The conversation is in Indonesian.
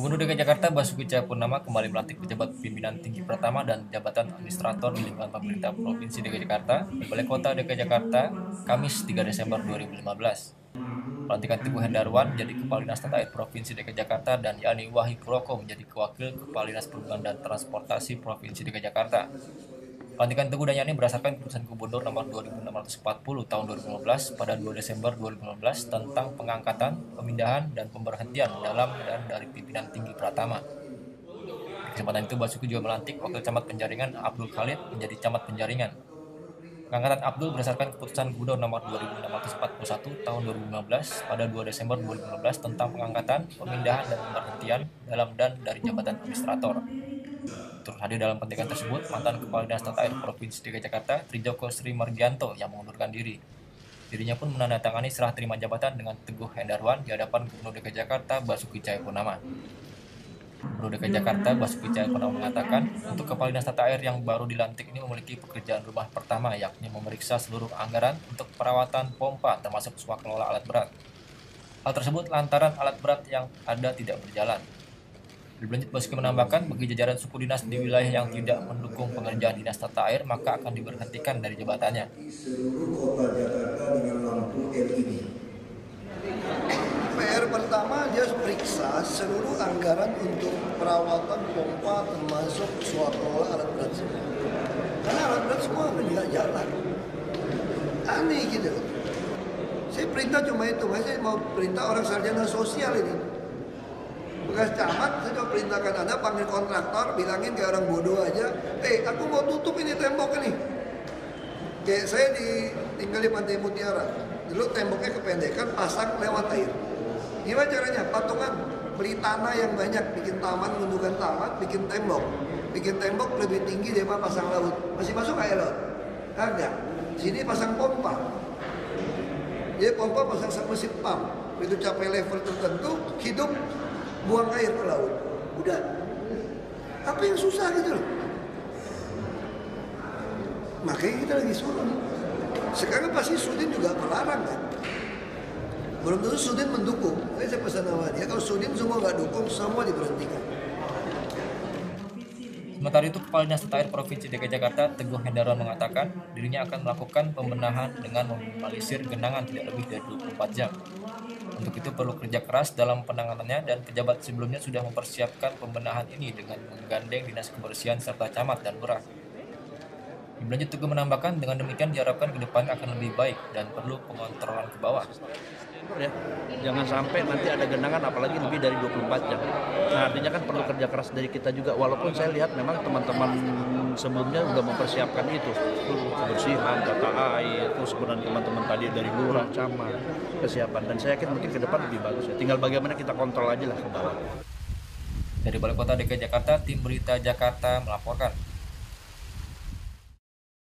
Gubernur DKI Jakarta Basuki Cahayapurnama kembali melantik pejabat pimpinan tinggi pertama dan jabatan administrator di lingkungan pemerintah Provinsi DKI Jakarta di Balai Kota DKI Jakarta Kamis 3 Desember 2015. Pelantikan Teguh Hendarwan menjadi Kepala Dinas Tata Air Provinsi DKI Jakarta dan Yani Wahid Purwoko menjadi Wakil Kepala Dinas Perhubungan dan Transportasi Provinsi DKI Jakarta. Pelantikan Teguh dan Yani berdasarkan keputusan Gubernur nomor 2640 tahun 2015 pada 2 Desember 2015 tentang pengangkatan, pemindahan, dan pemberhentian dalam dan dari pimpinan tinggi Pratama. Di kesempatan itu Basuki juga melantik Wakil Camat Penjaringan Abdul Khalid menjadi Camat Penjaringan. Pengangkatan Abdul berdasarkan keputusan Gubernur nomor 2641 tahun 2015 pada 2 Desember 2015 tentang pengangkatan, pemindahan, dan pemberhentian dalam dan dari jabatan administrator. Turut hadir dalam pentingan tersebut mantan Kepala Dinas Tata Air Provinsi DKI Jakarta Trijoko Sri Margianto yang mengundurkan diri. Dirinya pun menandatangani serah terima jabatan dengan Teguh Hendarwan di hadapan Gubernur DKI Jakarta Basuki Cahayapurnama. Gubernur DKI Jakarta Basuki Cahayapurnama mengatakan, untuk Kepala Dinas Tata Air yang baru dilantik ini memiliki pekerjaan rumah pertama yakni memeriksa seluruh anggaran untuk perawatan pompa termasuk swakelola alat berat. Hal tersebut lantaran alat berat yang ada tidak berjalan. Lebih lanjut, Basuki menambahkan, bagi jajaran suku dinas di wilayah yang tidak mendukung pengerjaan dinas tata air, maka akan diberhentikan dari jabatannya. Seluruh kota Jakarta dengan lampu LED. PR pertama dia periksa seluruh anggaran untuk perawatan pompa termasuk swaklola alat berat semua. Karena alat berat semua tidak jalan. Aneh gitu. Saya perintah cuma itu, saya mau perintah orang sarjana sosial ini. Bekas camat, perintahkan Anda panggil kontraktor, bilangin kayak orang bodoh aja, eh aku mau tutup ini tembok ini. Kayak saya di, tinggal di Pantai Mutiara, dulu temboknya kependekan, pasang lewat air. Gimana caranya? Patungan, beli tanah yang banyak, bikin taman, gundukan taman, bikin tembok. Bikin tembok lebih tinggi daripada pasang laut. Masih masuk air laut? Kagak. Sini pasang pompa. Dia pompa pasang mesin pump. Begitu capai level tertentu, hidup buang air ke laut. Udah. Apa yang susah gitu loh. Makanya kita lagi suruh. Sekarang pasti Sudin juga melarang kan. Belum tentu Sudin mendukung. Tapi saya pesan sama dia, kalau Sudin semua nggak dukung, semua diberhentikan. Sementara itu, Kepala Dinas Tata Air Provinsi DKI Jakarta Teguh Hendarwan mengatakan dirinya akan melakukan pembenahan dengan meminimalisir genangan tidak lebih dari 24 jam. Untuk itu perlu kerja keras dalam penanganannya dan pejabat sebelumnya sudah mempersiapkan pembenahan ini dengan menggandeng Dinas Kebersihan serta camat dan lurah. Lanjut Teguh menambahkan dengan demikian diharapkan ke depan akan lebih baik dan perlu pengontrolan ke bawah. ya. Jangan sampai nanti ada genangan apalagi lebih dari 24 jam. Nah artinya kan perlu kerja keras dari kita juga. Walaupun saya lihat memang teman-teman sebelumnya sudah mempersiapkan itu. Kebersihan tata air terus kemudian teman-teman tadi dari lurah camat kesiapan. Dan saya yakin mungkin ke depan lebih bagus ya. Tinggal bagaimana kita kontrol aja lah ke bawah. Dari Balai Kota DKI Jakarta, Tim Berita Jakarta melaporkan.